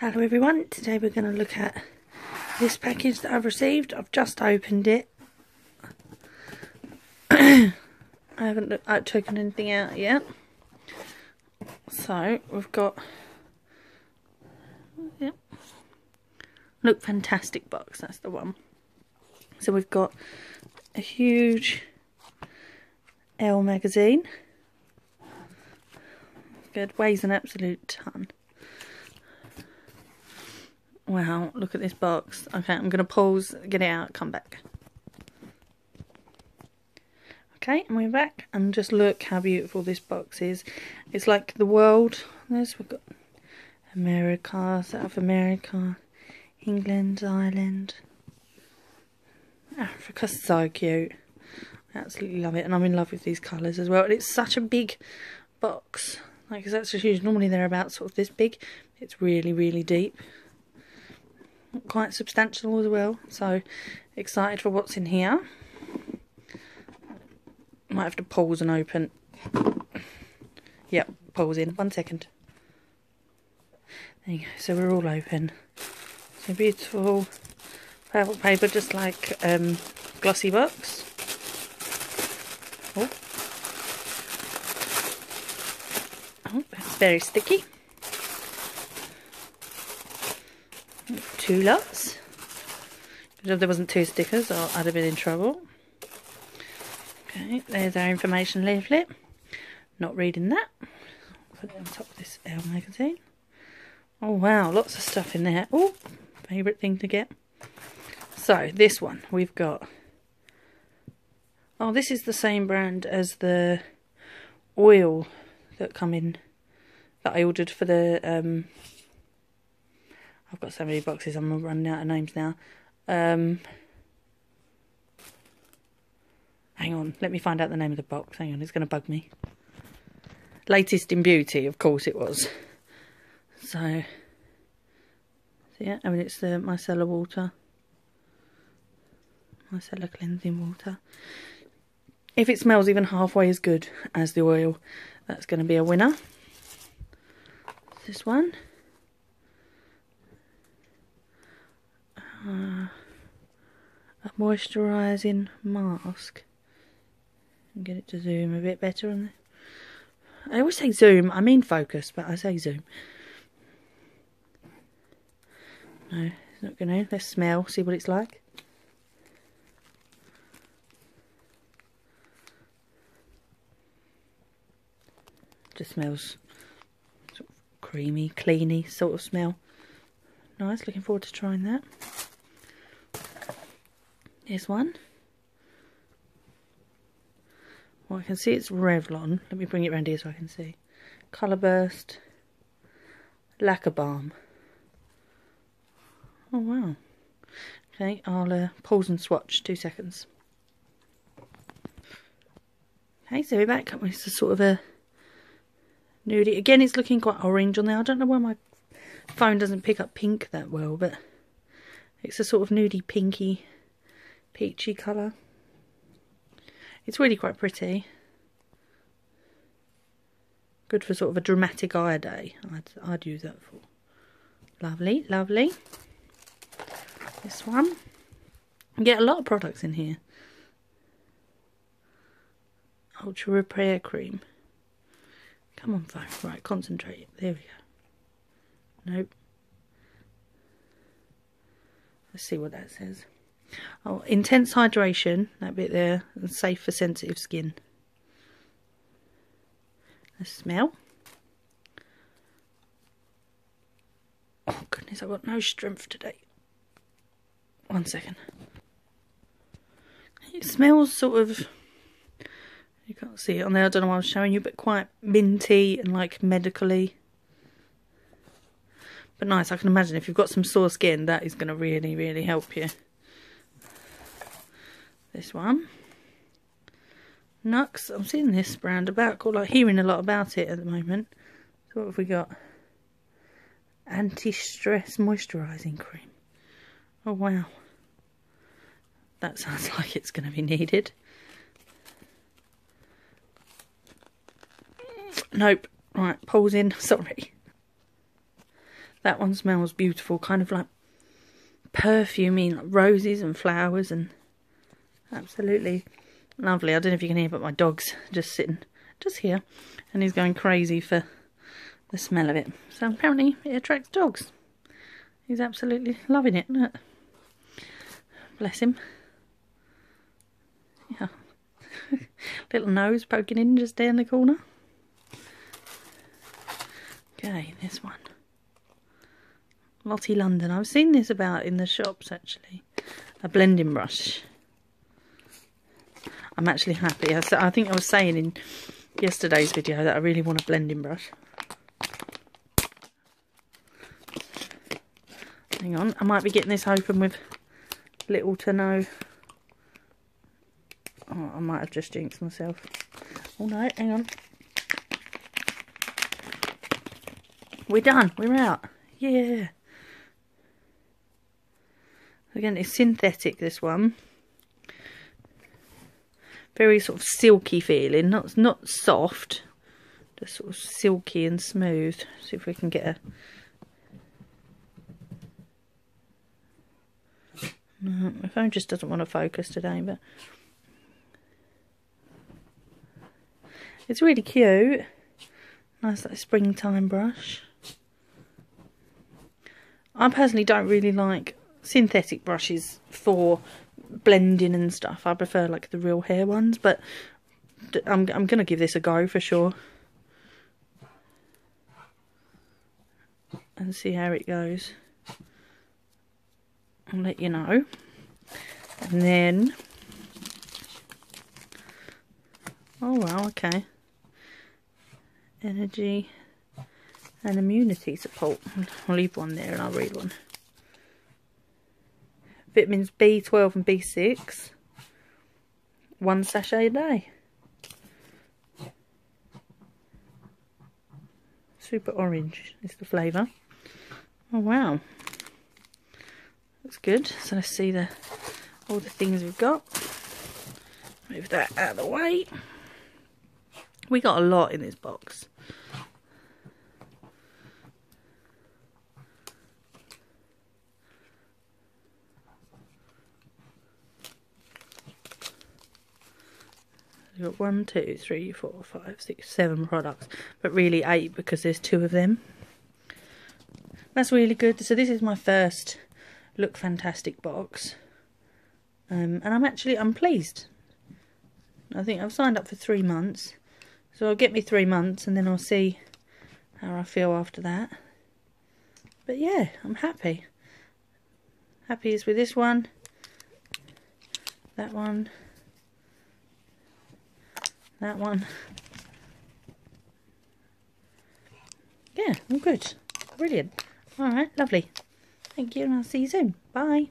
Hello everyone, today we're going to look at this package that I've received. I've just opened it. I haven't look, uh, taken anything out yet. So, we've got... Yep. Look Fantastic box, that's the one. So we've got a huge Elle magazine. Good, weighs an absolute ton. Wow, look at this box. Okay, I'm going to pause, get it out, come back. Okay, and we're back. And just look how beautiful this box is. It's like the world. There's, we've got America, South America, England, Ireland, Africa. So cute. I absolutely love it. And I'm in love with these colours as well. And it's such a big box. Like, that's just huge. Normally they're about sort of this big. It's really, really deep quite substantial as well. So excited for what's in here. Might have to pause and open. Yep, pause in. One second. There you go. So we're all open. So beautiful purple paper, just like um, Glossybox. Oh. oh, that's very sticky. Two lots. If there wasn't two stickers, I'd have been in trouble. Okay, there's our information leaflet. Not reading that. Put it on top of this Elle magazine. Oh wow, lots of stuff in there. Oh, favourite thing to get. So, this one we've got. Oh, this is the same brand as the oil that come in that I ordered for the um, I've got so many boxes, I'm running out of names now. Um, hang on, let me find out the name of the box. Hang on, it's going to bug me. Latest in Beauty, of course it was. So, so yeah, I mean, it's the micellar water. Micellar cleansing water. If it smells even halfway as good as the oil, that's going to be a winner. This one. Uh, a moisturising mask. And get it to zoom a bit better on there. I always say zoom, I mean focus, but I say zoom. No, it's not going to. Let's smell, see what it's like. Just smells sort of creamy, cleany sort of smell. Nice, looking forward to trying that. Here's one. Well, I can see it's Revlon. Let me bring it around here so I can see. Colour Burst. Lacquer Balm. Oh, wow. Okay, I'll uh, pause and swatch. Two seconds. Okay, so we're back. It's a sort of a nudie. Again, it's looking quite orange on there. I don't know why my phone doesn't pick up pink that well, but it's a sort of nudie pinky peachy colour. It's really quite pretty. Good for sort of a dramatic eye day. I'd, I'd use that for. Lovely, lovely. This one. You get a lot of products in here. Ultra Repair Cream. Come on, phone. Right, concentrate. There we go. Nope. Let's see what that says. Oh, intense hydration, that bit there, and safe for sensitive skin. The smell. Oh goodness, I've got no strength today. One second. It smells sort of, you can't see it on there, I don't know why I'm showing you, but quite minty and like medically. But nice, I can imagine if you've got some sore skin, that is going to really, really help you this one. Nuxe, I'm seeing this brand about, like hearing a lot about it at the moment. So what have we got? Anti-stress moisturising cream. Oh wow. That sounds like it's going to be needed. Nope. Right, pause in. Sorry. That one smells beautiful, kind of like perfumey, like roses and flowers and absolutely lovely. I don't know if you can hear, but my dog's just sitting just here and he's going crazy for the smell of it. So apparently it attracts dogs. He's absolutely loving it. Bless him. Yeah. Little nose poking in just down the corner. Okay, this one. Lottie London. I've seen this about in the shops actually. A blending brush. I'm actually happy. I, I think I was saying in yesterday's video that I really want a blending brush. Hang on, I might be getting this open with little to no... Oh, I might have just jinxed myself. Oh no, hang on. We're done, we're out. Yeah. Again, it's synthetic, this one. Very sort of silky feeling, not not soft, just sort of silky and smooth. See if we can get a No, my phone just doesn't want to focus today, but it's really cute. Nice like springtime brush. I personally don't really like synthetic brushes for blending and stuff. I prefer like the real hair ones, but I'm I'm gonna give this a go for sure. And see how it goes. I'll let you know. And then, oh wow, okay. Energy and immunity support. I'll leave one there and I'll read one. Vitamins B12 and B6. One sachet a day. Super orange is the flavour. Oh wow. that's good. So let's see the all the things we've got. Move that out of the way. We got a lot in this box. We've got one, two, three, four, five, six, seven products, but really eight because there's two of them. That's really good. So this is my first Look Fantastic box. Um, and I'm actually, I'm pleased. I think I've signed up for three months. So I'll get me three months and then I'll see how I feel after that. But yeah, I'm happy. Happy is with this one. That one. That one. Yeah, I'm good. Brilliant. Alright, lovely. Thank you and I'll see you soon. Bye.